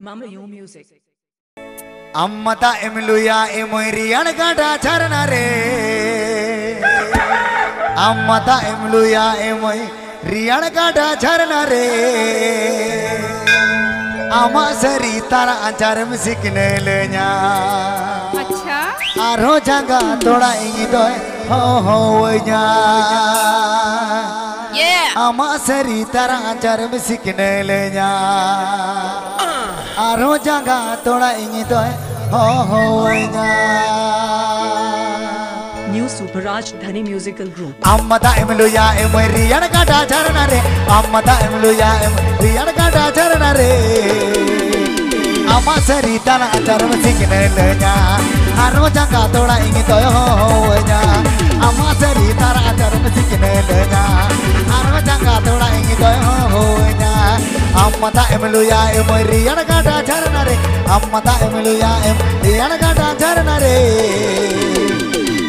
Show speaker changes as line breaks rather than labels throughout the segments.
Mama You Music.
అమ్మత ఎమిలుయా ఎమొయిరి అణగడ చరణరే అమ్మత ఎమిలుయా ఎమొయి రియాణగడ చరణరే అమ్మ సరి తర అంచారం సిక్నేలేనా
అచ్చా
ఆరో జంగా తోడా ఇంగిదోయ్ హో హో వయ్యా అమ్మ సరి తర అంచారం సిక్నేలేనా roja ga tola ingi toy ho ho
New Super Rajdhani Musical Group.
Ammada emluya emoi riyan ga da jarna re Ammada emluya emoi riyan ga da jarna re. Amma sari tana acharam sikne lenya. Arroja ga tola ingi toy ho ho ga Amma sari tara acharam sikne lenya. Ingi toy ho ho amma ta emelu ya em riyana kada charana re. Amma ta emelu ya em riyana kada charana re.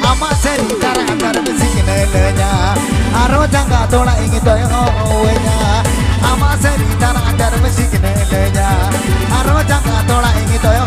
Amma seri tara kada sikina lenya aro changa tola ingi toy ho wenya amma seri tara lenya aro changa tola ingi toy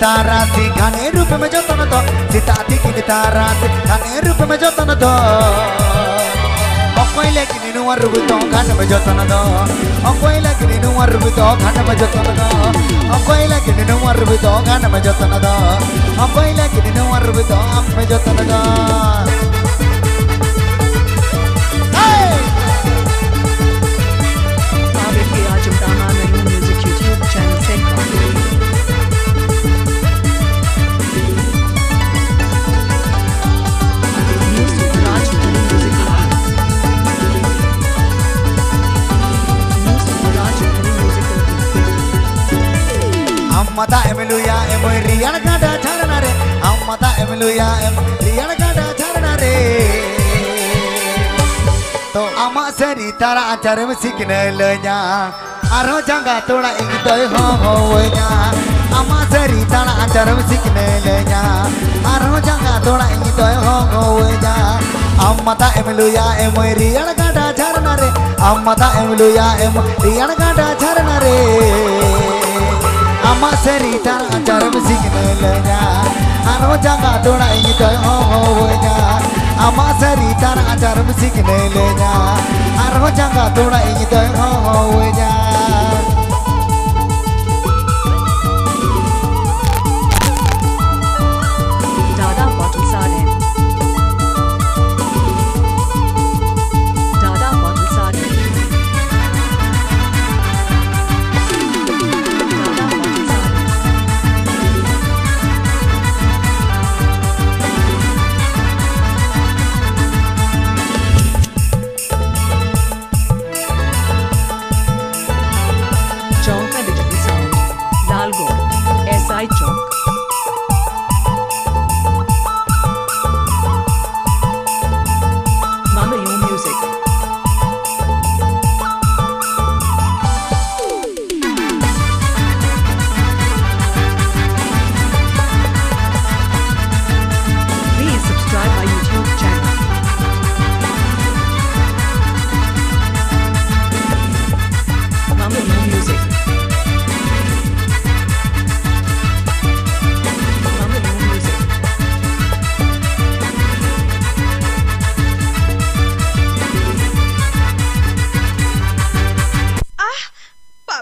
tarasi kane rupe me jotono to ditati kini tarasi kane rupe me jotono to okoile kini warugu to kane jotono to kini nu warugu to kane me jotono to kini nu warugu to kane me jotono to kini nu warugu to kane jotono to amata emilu ya emo riyal kada charana re. Amata emilu ya em riyal kada charana re. To ama seri tara acharam signal nya. Aro jangga tola ing toy ho ho nya. Ama seri tara acharam signal nya. Aro jangga tola ing toy ho ho nya. Amata emilu ya emo riyal kada charana re. Amata emilu ya emo riyal kada charana re. gitar acara musik nelenya Ano jangka dona ingin toy hohonya Ama seritar acara musik nelenya Ano jangka dona ingin toy hohonya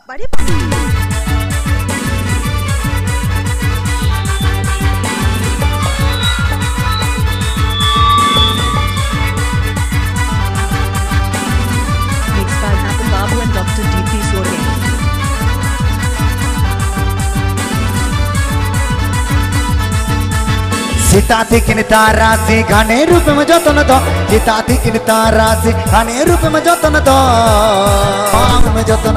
बड़े
doctor DP Soren
घने रूप में जतन दो। जिताती किन तारा घने रूप में जतन दो। में जतन